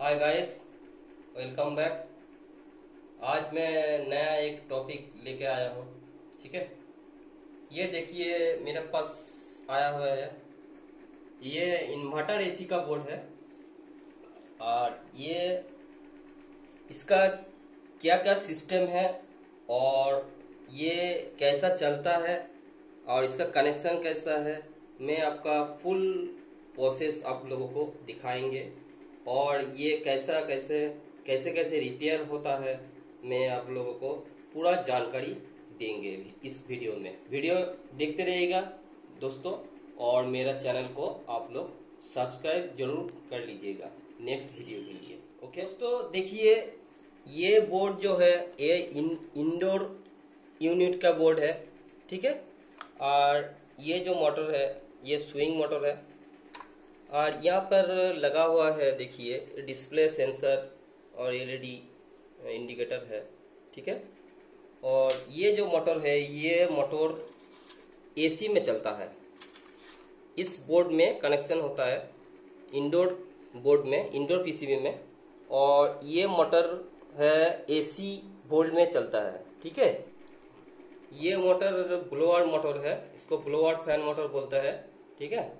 Hi guys welcome back आज मैं नया एक टॉपिक लेके आया हूँ, ठीक है? ये देखिए, मेरे पास आया हुआ है। ये इन्वर्टर एसी का बोर्ड है। और ये इसका क्या क्या सिस्टम है और ये कैसा चलता है और इसका कनेक्शन कैसा है, मैं आपका फुल प्रोसेस आप लोगों को दिखाएँगे। और ये कैसा कैसे कैसे कैसे रिपेयर होता है, मैं आप लोगों को पूरा जानकारी देंगे इस वीडियो में। वीडियो देखते रहिएगा दोस्तों, और मेरा चैनल को आप लोग सब्सक्राइब ज़रूर कर लीजिएगा नेक्स्ट वीडियो के लिए। ओके दोस्तों, देखिए, ये बोर्ड जो है, ये इन इंडोर यूनिट का बोर्ड है, ठीक है? और ये जो मोटर है, ये स्विंग मोटर है और यहाँ पर लगा हुआ है, देखिए डिस्प्ले सेंसर और एलईडी इंडिकेटर है, ठीक है? और ये जो मोटर है, ये मोटर एसी में चलता है। इस बोर्ड में कनेक्शन होता है इंडोर बोर्ड में इंडोर पीसीबी में, और ये मोटर है एसी बोर्ड में चलता है, ठीक है? ये मोटर ब्लोअर मोटर है, इसको ब्लोअर फ़ैन मोटर बोलता है, ठीक है?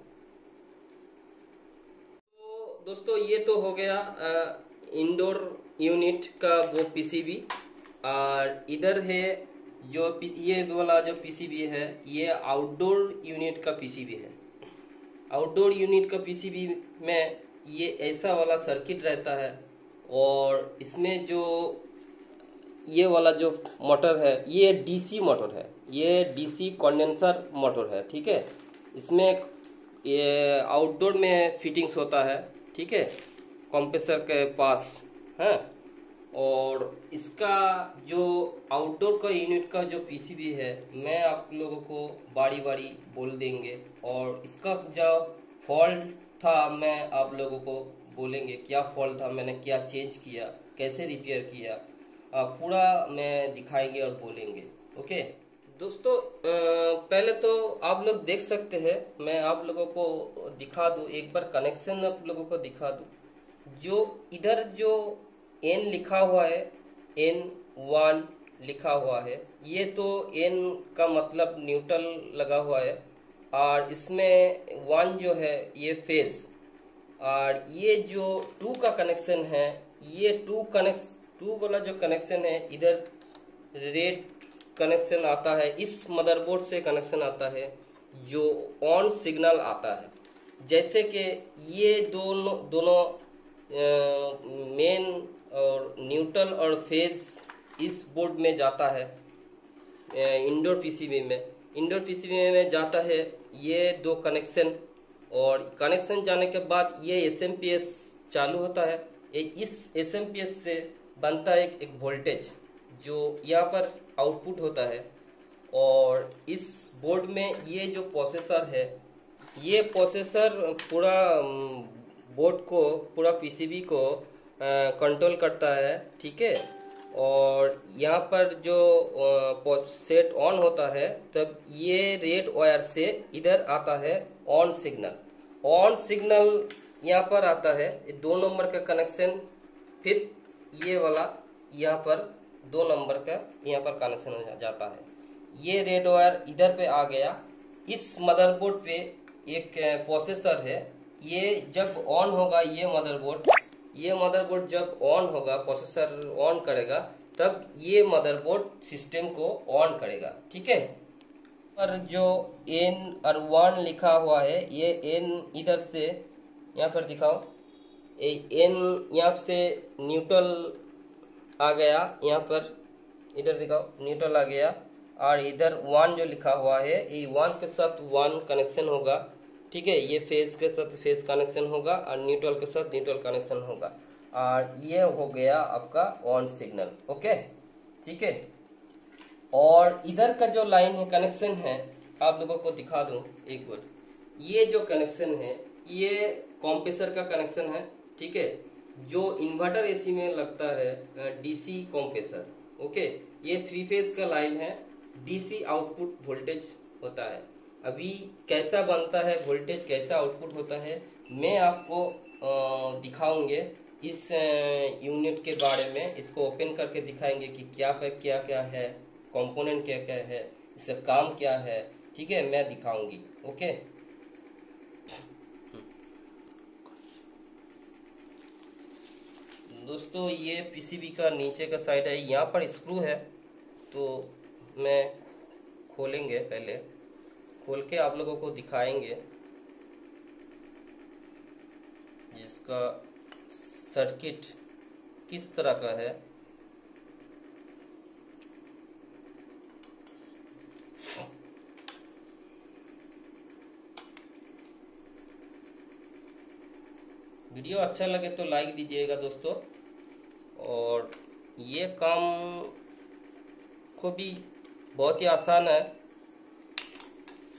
दोस्तों, ये तो हो गया इंडोर यूनिट का वो पीसीबी और इधर है जो ये वाला जो पीसीबी है, ये आउटडोर यूनिट का पीसीबी है। आउटडोर यूनिट का पीसीबी में ये ऐसा वाला सर्किट रहता है, और इसमें जो ये वाला जो मोटर है, ये डीसी मोटर है। ये डीसी कंडेंसर मोटर है, ठीक है? इसमें, ये आउटडोर में फिटिंग्स होता है। ठीक है? कंप्रेसर के पास, है? और इसका जो आउटडोर का यूनिट का जो पीसीबी है, मैं आप लोगों को बारी बारी बोल देंगे। और इसका जो फॉल्ट था, मैं आप लोगों को बोलेंगे, क्या फॉल्ट था, मैंने क्या चेंज किया, कैसे रिपेयर किया पूरा मैं दिखाएँगे और बोलेंगे ओके दोस्तों पहले तो आप लोग देख सकते हैं, मैं आप लोगों को दिखा दूँ, एक बार कनेक्शन आप लोगों को दिखा दूँ। जो इधर जो एन लिखा हुआ है एन वन लिखा हुआ है, ये तो एन का मतलब न्यूट्रल लगा हुआ है, और इसमें वन जो है, ये फ़ेज़ और ये जो टू का कनेक्शन है, ये टू कनेक्ट टू वाला जो कनेक्शन है, इधर रेड कनेक्शन आता है इस मदरबोर्ड से कनेक्शन आता है जो ऑन सिग्नल आता है। जैसे कि ये दोनों दोनों मेन और न्यूट्रल और फ़ेज़ इस बोर्ड में जाता है इंडोर पीसीबी में। इंडोर पीसीबी में जाता है ये दो कनेक्शन और कनेक्शन जाने के बाद ये एसएमपीएस चालू होता है। इस एसएमपीएस से बनता है एक, एक वोल्टेज जो यहाँ पर आउटपुट होता है। और इस बोर्ड में ये जो प्रोसेसर है, ये प्रोसेसर पूरा बोर्ड को, पूरा पीसीबी को कंट्रोल करता है, ठीक है? और यहाँ पर जो सेट ऑन होता है, तब ये रेड वायर से इधर आता है ऑन सिग्नल ऑन सिग्नल यहाँ पर आता है दो नंबर का कनेक्शन फिर ये वाला यहाँ पर दो नंबर का यहाँ पर कनेक्शन हो जाता है। ये रेड वायर इधर पे आ गया। इस मदरबोर्ड पे एक प्रोसेसर है। ये जब ऑन होगा, ये मदरबोर्ड ये मदरबोर्ड जब ऑन होगा प्रोसेसर ऑन करेगा, तब ये मदरबोर्ड सिस्टम को ऑन करेगा। ठीक है? पर जो एन और वन लिखा हुआ है, ये एन इधर से, यहाँ पर दिखाओ। एन यहाँ से न्यूट्रल आ गया, यहाँ पर, इधर दिखाओ न्यूट्रल आ गया, और इधर वन जो लिखा हुआ है, ये वन के साथ वन कनेक्शन होगा, ठीक है, ये फ़ेज़ के साथ फ़ेज़ कनेक्शन होगा, और न्यूट्रल के साथ न्यूट्रल कनेक्शन होगा, और ये हो गया आपका ऑन सिग्नल ओके ठीक है, और इधर का जो लाइन है कनेक्शन है, आप लोगों को दिखा दूँ एक बार, ये जो कनेक्शन है, ये कॉम्प्रेसर का कनेक्शन है, ठीक है जो इन्वर्टर एसी में लगता है डीसी कॉम्प्रेसर ओके ये थ्री फ़ेज़ का लाइन है। डीसी आउटपुट वोल्टेज होता है। अभी कैसा बनता है वोल्टेज कैसा आउटपुट होता है, मैं आपको दिखाऊँगे। इस यूनिट के बारे में इसको ओपन करके दिखाएँगे कि क्या क्या क्या है कंपोनेंट क्या क्या है, इसका काम क्या है। ठीक है, मैं दिखाऊँगी ओके दोस्तों, ये पीसीबी का नीचे का साइड है, यहाँ पर स्क्रू है तो मैं खोलेंगे पहले, खोल के आप लोगों को दिखाएँगे, जिसका सर्किट किस तरह का है। वीडियो अच्छा लगे तो लाइक दीजिएगा दोस्तों। और ये काम को भी बहुत ही आसान है।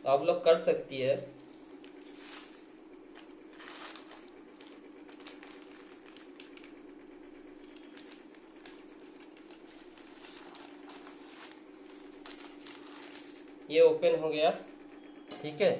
आप लोग कर सकती है। ये ओपन हो गया। ठीक है।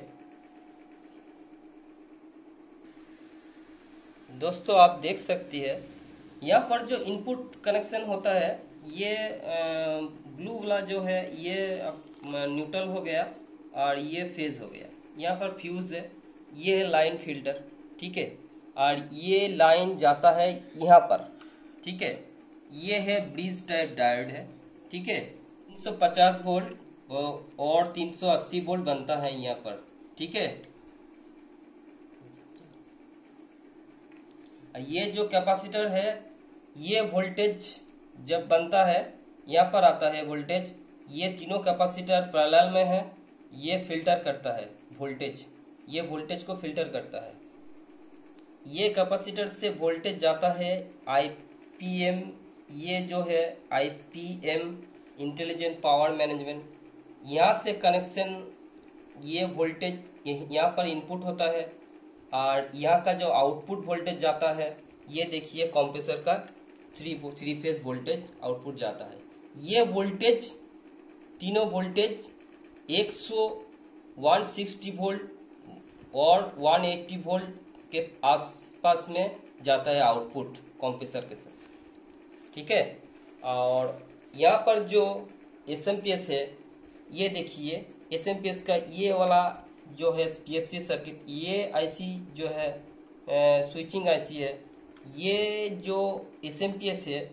दोस्तों, आप देख सकती है यहाँ पर जो इनपुट कनेक्शन होता है, ये ब्लू वाला जो है, ये न्यूट्रल हो गया और ये फ़ेज़ हो गया। यहाँ पर फ्यूज है, ये है लाइन फ़िल्टर ठीक है? और ये लाइन जाता है यहाँ पर, ठीक है? ये है ब्रिज टाइप डायोड है, ठीक है? 350 वोल्ट और 380 वोल्ट बनता है यहाँ पर, ठीक है? ये जो कैपेसिटर है, ये वोल्टेज जब बनता है, यहाँ पर आता है वोल्टेज, ये तीनों कैपेसिटर पैरेलल में है, ये फ़िल्टर करता है वोल्टेज, ये वोल्टेज को फ़िल्टर करता है। ये कैपेसिटर से वोल्टेज जाता है आईपीएम ये जो है आईपीएम इंटेलिजेंट पावर मैनेजमेंट यहाँ से कनेक्शन ये वोल्टेज यहाँ पर इनपुट होता है। और यहाँ का जो आउटपुट वोल्टेज जाता है, ये देखिए कॉम्प्रेसर का three three phase voltage output जाता है। ये वोल्टेज तीनों वोल्टेज 100 160 वोल्ट और 180 वोल्ट के आसपास में जाता है आउटपुट कॉम्प्रेसर के साथ। ठीक है? और यहाँ पर जो एसएमपीएस है, ये देखिए एसएमपीएस का ये वाला जो है पी सर्किट ये आईसी जो है स्विचिंग आईसी है, ये जो एसएमपीएस है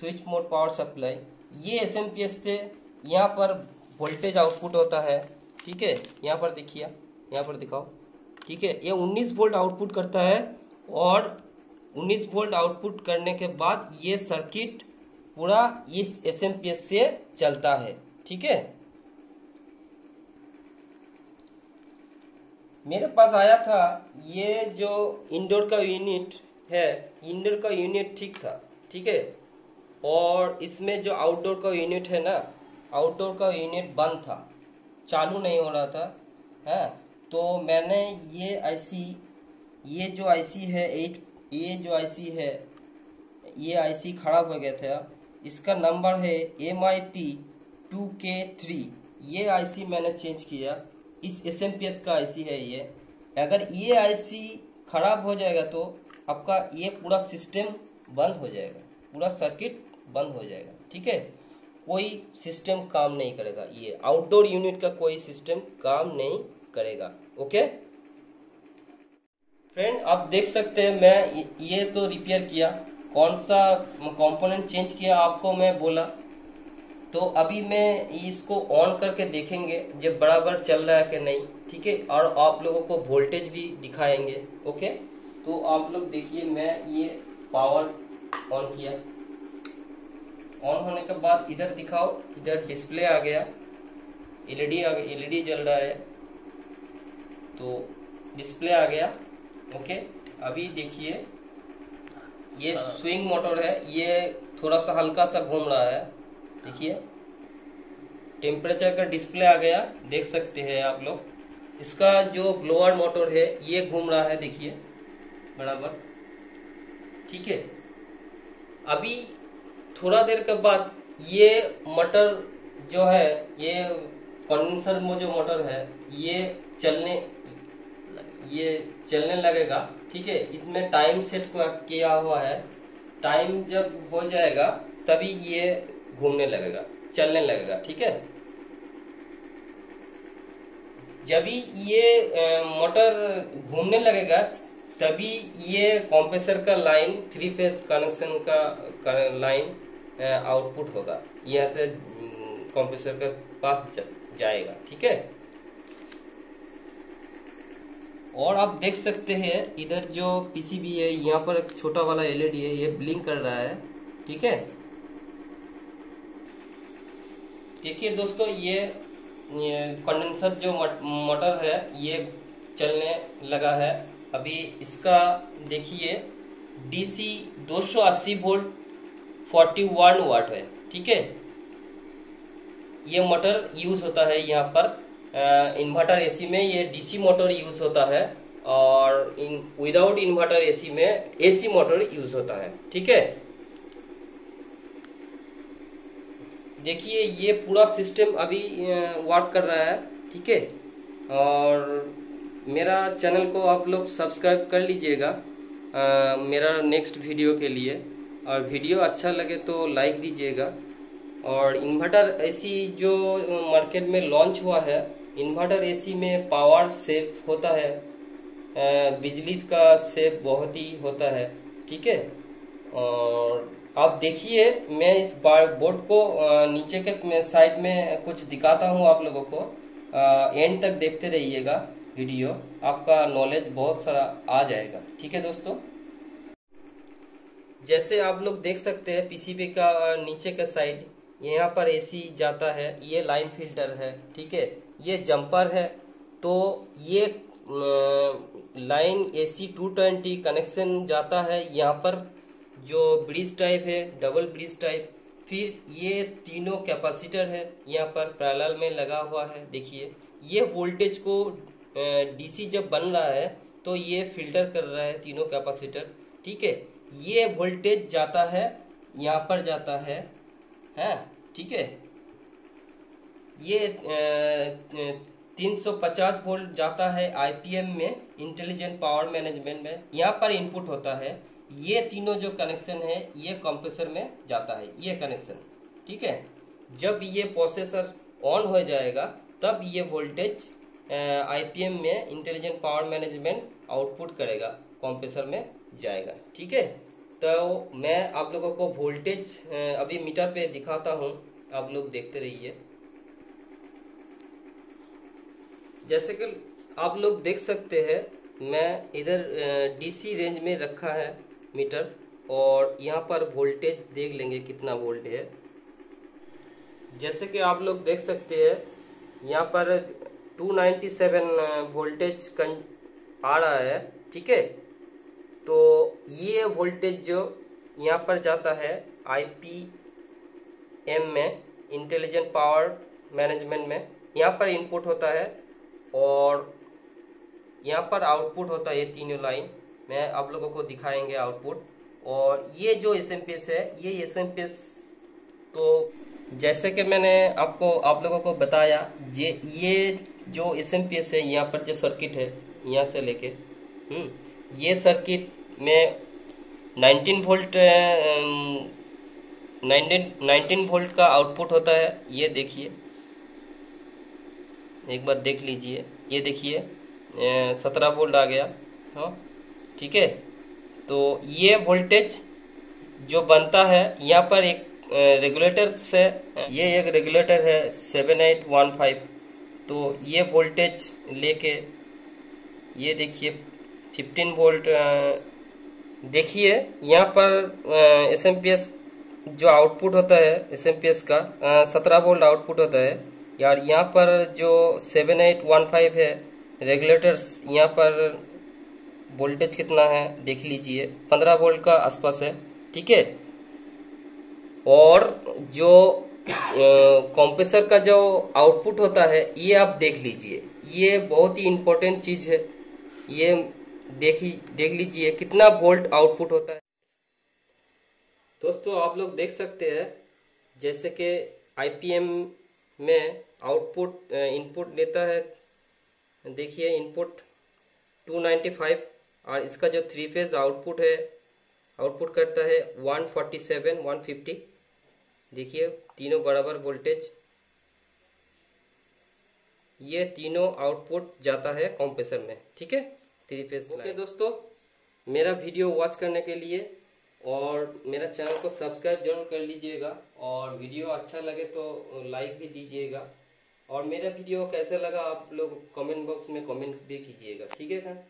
स्विच मोड पावर सप्लाई ये एसएमपीएस से यहाँ पर वोल्टेज आउटपुट होता है, ठीक है, यहाँ पर देखिए, यहाँ पर दिखाओ, ठीक है, ये 19 वोल्ट आउटपुट करता है, और 19 वोल्ट आउटपुट करने के बाद ये सर्किट पूरा इस एसएमपीएस से चलता है, ठीक है। मेरे पास आया था, ये जो इंडोर का यूनिट है, इंडोर का यूनिट ठीक था, ठीक है? और इसमें जो आउटडोर का यूनिट है ना, आउटडोर का यूनिट बंद था, चालू नहीं हो रहा था, है? तो मैंने ये आईसी ये जो आईसी है एट ये जो आईसी है, ये आईसी खराब हो गया था, इसका नंबर है M I P two K three ये आईसी मैंने चेंज किया। इस एस एम पी एस का आईसी है ये। अगर ये आईसी खराब हो जाएगा तो आपका ये पूरा सिस्टम बंद हो जाएगा। पूरा सर्किट बंद हो जाएगा। ठीक है? कोई सिस्टम काम नहीं करेगा। ये आउटडोर यूनिट का कोई सिस्टम काम नहीं करेगा। ओके फ्रेंड आप देख सकते हैं, मैं ये तो रिपेयर किया। कौन सा कंपोनेंट चेंज किया आपको मैं बोला। तो अभी मैं इसको ऑन करके देखेंगे जब बराबर चल रहा है कि नहीं ठीक है? और आप लोगों को वोल्टेज भी दिखाएँगे ओके तो आप लोग देखिए मैं ये पावर ऑन किया। ऑन होने के बाद इधर दिखाओ इधर डिस्प्ले आ गया। एलईडी आ गया एलईडी जल रहा है। तो डिस्प्ले आ गया ओके अभी देखिए ये स्विंग मोटर है ये थोड़ा सा हल्का सा घूम रहा है। देखिए टेम्परेचर का डिस्प्ले आ गया, देख सकते हैं आप लोग। इसका जो ब्लोअर मोटर है, ये घूम रहा है, देखिए, बराबर। ठीक है? अभी थोड़ा देर के बाद ये मोटर जो है, ये कंडेंसर में जो मोटर है, ये चलने ये चलने लगेगा। ठीक है? इसमें टाइम सेट किया हुआ है। टाइम जब हो जाएगा, तभी ये घूमने लगेगा, चलने लगेगा, ठीक है? जब ये मोटर घूमने लगेगा तभी ये कॉम्प्रेसर का लाइन थ्री फ़ेज़ कनेक्शन का लाइन आउटपुट होगा। यहाँ से कॉम्प्रेसर के पास जाएगा, ठीक है? और आप देख सकते हैं, इधर जो पीसीबी है, यहाँ पर एक छोटा वाला एलईडी है, ये ब्लिंक कर रहा है, ठीक है? देखिए दोस्तों ये, ये कंडेंसर जो मोटर है ये चलने लगा है। अभी इसका देखिए डीसी 280 वोल्ट 41 वाट है ठीक है? ये मोटर यूज़ होता है यहाँ पर। इन्वर्टर एसी में ये डीसी मोटर यूज़ होता है और इन विदाउट इन्वर्टर एसी में एसी मोटर यूज़ होता है ठीक है? देखिए, ये पूरा सिस्टम अभी वर्क कर रहा है, ठीक है? और मेरा चैनल को आप लोग सब्सक्राइब कर लीजिएगा मेरा नेक्स्ट वीडियो के लिए। और वीडियो अच्छा लगे तो लाइक दीजिएगा। और इन्वर्टर एसी जो मार्केट में लॉन्च हुआ है इन्वर्टर एसी में पावर सेव होता है। बिजली का सेव बहुत ही होता है, ठीक है? और आप देखिए, मैं इस बोर्ड को नीचे के साइड में कुछ दिखाता हूँ आप लोगों को। एंड तक देखते रहिएगा वीडियो। आपका नॉलेज बहुत सारा आ जाएगा। ठीक है दोस्तों? जैसे आप लोग देख सकते हैं पीसीबी का नीचे का साइड यहाँ पर एसी जाता है। ये लाइन फ़िल्टर है, ठीक है? ये जंपर है। तो ये लाइन एसी 220 कनेक्शन जाता है यहाँ पर। जो ब्रिज टाइप है डबल ब्रिज टाइप फिर ये तीनों कैपेसिटर है, यहाँ पर पैरेलल में लगा हुआ है, देखिए। ये वोल्टेज को डीसी जब बन रहा है तो ये फ़िल्टर कर रहा है तीनों कैपेसिटर ठीक है? ये वोल्टेज जाता है, यहाँ पर जाता है है, ठीक है? ये तीन सौ पचास वोल्ट जाता है आईपीएम में इंटेलिजेंट पावर मैनेजमेंट में, यहाँ पर इनपुट होता है। ये तीनों जो कनेक्शन है, ये कंप्रेसर में जाता है, ये कनेक्शन ठीक है? जब ये प्रोसेसर ऑन हो जाएगा, तब ये वोल्टेज आईपीएम में इंटेलिजेंट पावर मैनेजमेंट आउटपुट करेगा कंप्रेसर में जाएगा, ठीक है? तो मैं आप लोगों को वोल्टेज अभी मीटर पे दिखाता हूँ, आप लोग देखते रहिए। जैसे कि आप लोग देख सकते हैं, मैं इधर डीसी रेंज में रखा है। मीटर और यहाँ पर वोल्टेज देख लेंगे कितना वोल्ट है। जैसे कि आप लोग देख सकते हैं, यहाँ पर 297 वोल्टेज कं आ रहा है, ठीक है? तो ये वोल्टेज जो यहाँ पर जाता है आईपी एम में इंटेलिजेंट पावर मैनेजमेंट में, यहाँ पर इनपुट होता है और यहाँ पर आउटपुट होता है ये तीनों लाइन मैं आप लोगों को दिखाएँगे आउटपुट और ये जो एस एम है, ये एस एम तो जैसे कि मैंने आपको, आप लोगों को बताया ये ये जो एस एम है, यहाँ पर जो सर्किट है, यहाँ से लेके हम्म ये सर्किट में 19 वोल्ट 19 19 वोल्ट का आउटपुट होता है, ये देखिए। एक बार देख लीजिए, ये देखिए सत्रह वोल्ट आ गया हाँ। ठीक है? तो ये वोल्टेज जो बनता है, यहाँ पर एक रेगुलेटर से, ये एक रेगुलेटर है सेवन एट वन फाइव तो ये वोल्टेज लेके, ये देखिए फिफ्टीन वोल्ट देखिए, यहाँ पर एस एम पी एस जो आउटपुट होता है एस एम पी एस का सत्रह वोल्ट आउटपुट होता है। यार, यहाँ पर जो सेवन एट वन फाइव है रेगुलेटर्स यहाँ पर वोल्टेज कितना है, देख लीजिए, पंद्रह वोल्ट का आसपास है, ठीक है? और जो कॉम्प्रेसर का जो आउटपुट होता है, ये आप देख लीजिए। ये बहुत ही इम्पोर्टेंट चीज़ है। ये देख देख लीजिए कितना वोल्ट आउटपुट होता है। दोस्तों, आप लोग देख सकते हैं, जैसे कि आईपीएम में आउटपुट इनपुट लेता है। देखिए इनपुट 295 और इसका जो थ्री फ़ेज़ आउटपुट है आउटपुट करता है 147 150 देखिए तीनों बराबर वोल्टेज ये तीनों आउटपुट जाता है कॉम्प्रेसर में ठीक है? थ्री फ़ेज़ ओके दोस्तों मेरा वीडियो वॉच करने के लिए और मेरा चैनल को सब्सक्राइब ज़रूर कर लीजिएगा और वीडियो अच्छा लगे तो लाइक भी दीजिएगा। और मेरा वीडियो कैसा लगा आप लोग कमेंट बॉक्स में कमेंट भी कीजिएगा ठीक है सर?